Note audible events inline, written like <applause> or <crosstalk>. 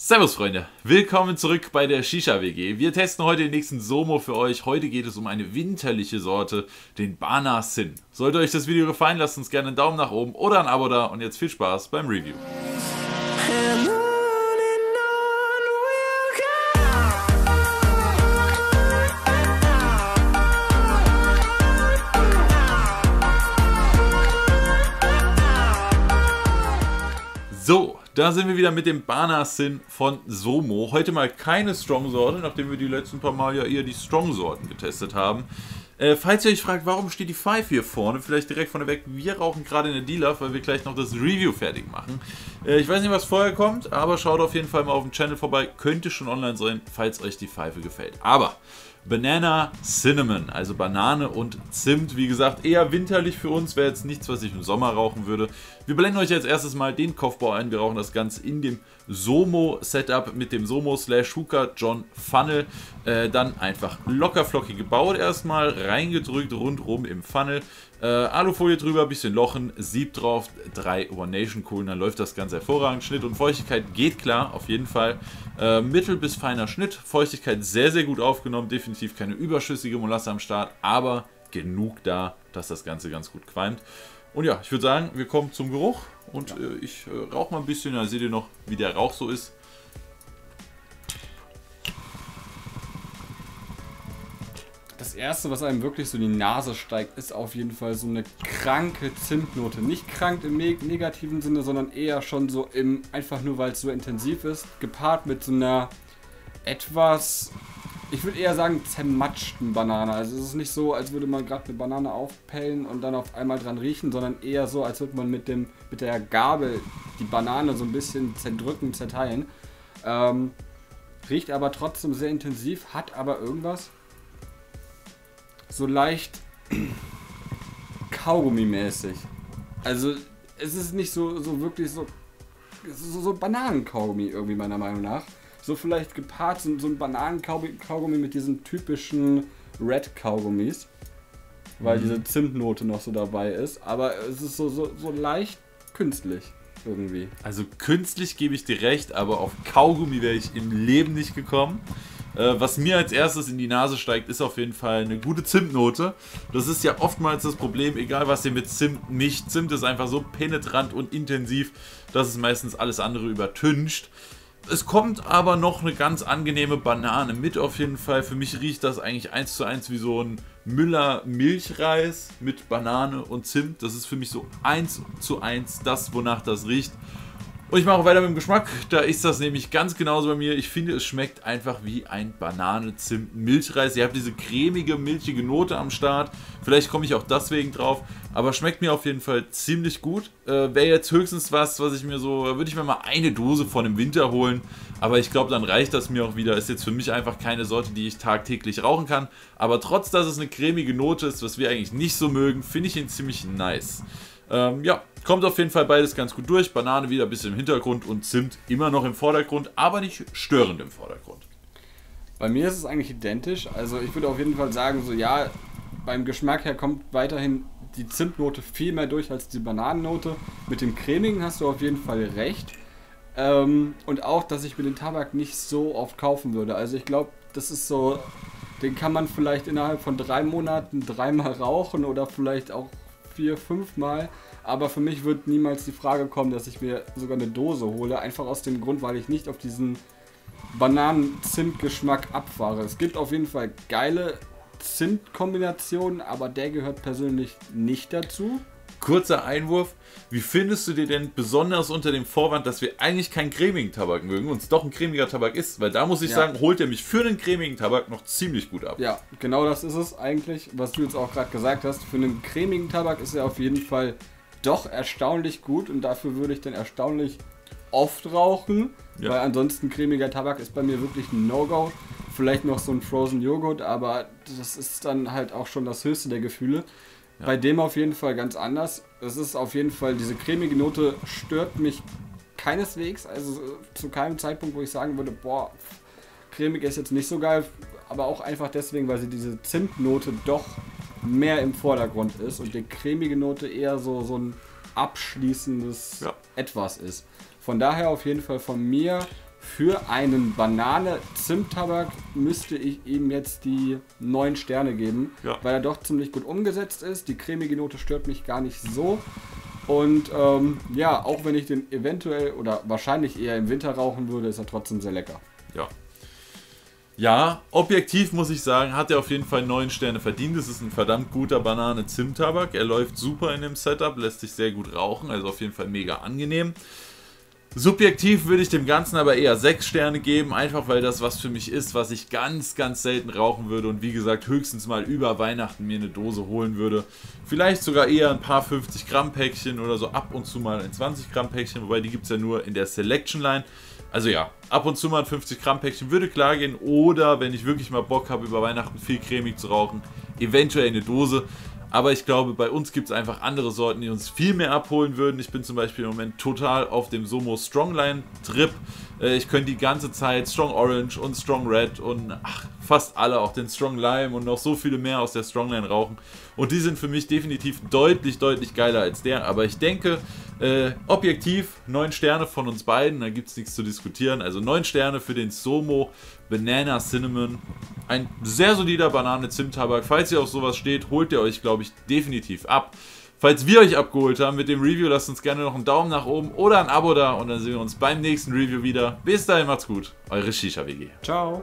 Servus Freunde, willkommen zurück bei der Shisha WG. Wir testen heute den nächsten Somo für euch. Heute geht es um eine winterliche Sorte, den Bana Sin. Sollte euch das Video gefallen, lasst uns gerne einen Daumen nach oben oder ein Abo da und jetzt viel Spaß beim Review. So, da sind wir wieder mit dem Banasin von Somo. Heute mal keine Strong-Sorte, nachdem wir die letzten paar Mal ja eher die Strong-Sorten getestet haben. Äh, falls ihr euch fragt, warum steht die 5 hier vorne, vielleicht direkt von der weg, wir rauchen gerade eine Dealer, weil wir gleich noch das Review fertig machen. Äh, ich weiß nicht, was vorher kommt, aber schaut auf jeden Fall mal auf dem Channel vorbei, könnte schon online sein, falls euch die Pfeife gefällt. Aber Banana Cinnamon, also Banane und Zimt. Wie gesagt, eher winterlich für uns, wäre jetzt nichts, was ich im Sommer rauchen würde. Wir blenden euch als erstes mal den Kopfbau ein. Wir rauchen das Ganze in dem Somo-Setup mit dem Somo slash Hooker John Funnel. Äh, dann einfach locker flockig gebaut erstmal, reingedrückt rundrum im Funnel. Äh, Alufolie drüber, bisschen lochen, Sieb drauf, drei One Nation Kohlen, dann läuft das ganz hervorragend. Schnitt und Feuchtigkeit geht klar, auf jeden Fall. Äh, mittel bis feiner Schnitt, Feuchtigkeit sehr, sehr gut aufgenommen, definitiv keine überschüssige Molasse am Start, aber genug da, dass das Ganze ganz gut qualmt. Und ja, ich würde sagen, wir kommen zum Geruch und ja. äh, ich äh, rauche mal ein bisschen, dann seht ihr noch, wie der Rauch so ist. Das erste, was einem wirklich so in die Nase steigt, ist auf jeden Fall so eine kranke Zimtnote. Nicht krank im negativen Sinne, sondern eher schon so im, einfach nur weil es so intensiv ist, gepaart mit so einer etwas, ich würde eher sagen, zermatschten Banane. Also es ist nicht so, als würde man gerade eine Banane aufpellen und dann auf einmal dran riechen, sondern eher so, als würde man mit, dem, mit der Gabel die Banane so ein bisschen zerdrücken, zerteilen. Ähm, riecht aber trotzdem sehr intensiv, hat aber irgendwas so leicht <clears throat> Kaugummi-mäßig. Also es ist nicht so, so wirklich so, so, so Bananenkaugummi irgendwie meiner Meinung nach. So vielleicht gepaart so, so ein Bananenkaugummi mit diesen typischen Red-Kaugummis. Weil mhm. diese Zimtnote noch so dabei ist. Aber es ist so, so, so leicht künstlich irgendwie. Also künstlich gebe ich dir recht, aber auf Kaugummi wäre ich im Leben nicht gekommen. Äh, was mir als erstes in die Nase steigt, ist auf jeden Fall eine gute Zimtnote. Das ist ja oftmals das Problem, egal was ihr mit Zimt mischt. Zimt ist einfach so penetrant und intensiv, dass es meistens alles andere übertüncht. Es kommt aber noch eine ganz angenehme Banane mit auf jeden Fall. Für mich riecht das eigentlich eins zu eins wie so ein Müller Milchreis mit Banane und Zimt. Das ist für mich so eins zu eins das, wonach das riecht. Und ich mache weiter mit dem Geschmack. Da ist das nämlich ganz genauso bei mir. Ich finde, es schmeckt einfach wie ein Banane-Zimt-Milchreis. Ihr habt diese cremige, milchige Note am Start. Vielleicht komme ich auch deswegen drauf. Aber schmeckt mir auf jeden Fall ziemlich gut. Äh, Wäre jetzt höchstens was, was ich mir so... Würde ich mir mal eine Dose von im Winter holen. Aber ich glaube, dann reicht das mir auch wieder. Ist jetzt für mich einfach keine Sorte, die ich tagtäglich rauchen kann. Aber trotz, dass es eine cremige Note ist, was wir eigentlich nicht so mögen, finde ich ihn ziemlich nice. Ähm, ja, kommt auf jeden Fall beides ganz gut durch. Banane wieder ein bisschen im Hintergrund und Zimt immer noch im Vordergrund, aber nicht störend im Vordergrund. Bei mir ist es eigentlich identisch. Also ich würde auf jeden Fall sagen, so ja, beim Geschmack her kommt weiterhin die Zimtnote viel mehr durch als die Bananennote. Mit dem Cremigen hast du auf jeden Fall recht. Ähm, und auch, dass ich mir den Tabak nicht so oft kaufen würde. Also ich glaube, das ist so, den kann man vielleicht innerhalb von drei Monaten dreimal rauchen oder vielleicht auch vier, fünf Mal. Aber für mich wird niemals die Frage kommen, dass ich mir sogar eine Dose hole. Einfach aus dem Grund, weil ich nicht auf diesen Bananen-Zimt-Geschmack abfahre. Es gibt auf jeden Fall geile Zimt-Kombinationen, aber der gehört persönlich nicht dazu. Kurzer Einwurf. Wie findest du dir denn besonders unter dem Vorwand, dass wir eigentlich keinen cremigen Tabak mögen und es doch ein cremiger Tabak ist? Weil da muss ich ja. sagen, holt er mich für einen cremigen Tabak noch ziemlich gut ab. Ja, genau das ist es eigentlich, was du jetzt auch gerade gesagt hast. Für einen cremigen Tabak ist er auf jeden Fall doch erstaunlich gut und dafür würde ich dann erstaunlich oft rauchen, ja. weil ansonsten cremiger Tabak ist bei mir wirklich ein No-Go. Vielleicht noch so ein Frozen Joghurt, aber das ist dann halt auch schon das höchste der Gefühle. Ja. Bei dem auf jeden Fall ganz anders. Es ist auf jeden Fall, diese cremige Note stört mich keineswegs. Also zu keinem Zeitpunkt, wo ich sagen würde, boah, cremig ist jetzt nicht so geil. Aber auch einfach deswegen, weil sie diese Zimtnote doch mehr im Vordergrund ist und die cremige Note eher so, so ein abschließendes ja. Etwas ist. Von daher auf jeden Fall von mir Für einen Banane-Zimt-Tabak müsste ich ihm jetzt die 9 Sterne geben, Ja. weil er doch ziemlich gut umgesetzt ist. Die cremige Note stört mich gar nicht so. Und ähm, ja, auch wenn ich den eventuell oder wahrscheinlich eher im Winter rauchen würde, ist er trotzdem sehr lecker. Ja. Ja, objektiv muss ich sagen, hat er auf jeden Fall 9 Sterne verdient. Es ist ein verdammt guter Banane-Zimt-Tabak. Er läuft super in dem Setup, lässt sich sehr gut rauchen, also auf jeden Fall mega angenehm. Subjektiv würde ich dem Ganzen aber eher 6 Sterne geben, einfach weil das was für mich ist, was ich ganz, ganz selten rauchen würde und wie gesagt höchstens mal über Weihnachten mir eine Dose holen würde. Vielleicht sogar eher ein paar 50 Gramm Päckchen oder so ab und zu mal ein 20 Gramm Päckchen, wobei die gibt es ja nur in der Selection Line. Also ja, ab und zu mal ein 50 Gramm Päckchen würde klar gehen oder wenn ich wirklich mal Bock habe über Weihnachten viel cremig zu rauchen, eventuell eine Dose. Aber ich glaube, bei uns gibt es einfach andere Sorten, die uns viel mehr abholen würden. Ich bin zum Beispiel im Moment total auf dem Somo Strongline Trip. Äh, Ich könnte die ganze Zeit Strong Orange und Strong Red und ach, fast alle, auch den Strong Lime und noch so viele mehr aus der Strongline rauchen. Und die sind für mich definitiv deutlich, deutlich geiler als der. Aber ich denke, äh, objektiv 9 Sterne von uns beiden, da gibt es nichts zu diskutieren. Also 9 Sterne für den Somo Banana Cinnamon. Ein sehr solider Banane-Zimt-Tabak. Falls ihr auf sowas steht, holt ihr euch, glaube ich, definitiv ab. Falls wir euch abgeholt haben mit dem Review, lasst uns gerne noch einen Daumen nach oben oder ein Abo da und dann sehen wir uns beim nächsten Review wieder. Bis dahin, macht's gut. Eure Shisha WG. Ciao.